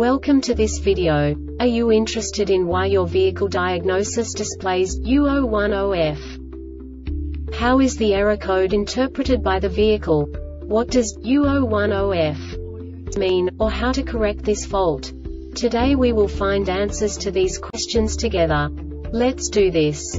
Welcome to this video. Are you interested in why your vehicle diagnosis displays U010F? How is the error code interpreted by the vehicle? What does U010F mean, or how to correct this fault? Today we will find answers to these questions together. Let's do this.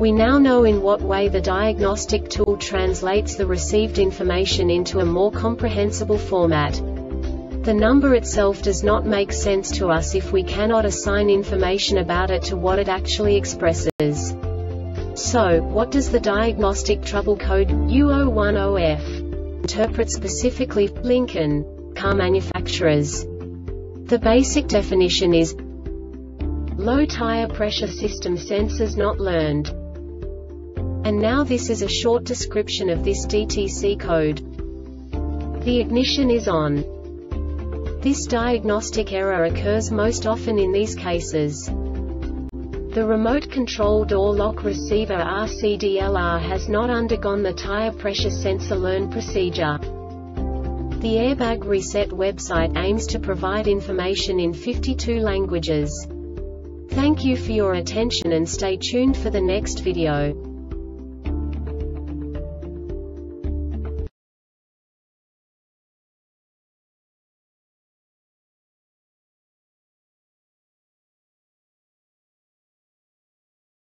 We now know in what way the diagnostic tool translates the received information into a more comprehensible format. The number itself does not make sense to us if we cannot assign information about it to what it actually expresses. So, what does the diagnostic trouble code U010F interpret specifically Lincoln car manufacturers? The basic definition is low tire pressure system sensors not learned. And now this is a short description of this DTC code. The ignition is on. This diagnostic error occurs most often in these cases. The remote control door lock receiver RCDLR has not undergone the tire pressure sensor learn procedure. The Airbag Reset website aims to provide information in 52 languages. Thank you for your attention and stay tuned for the next video.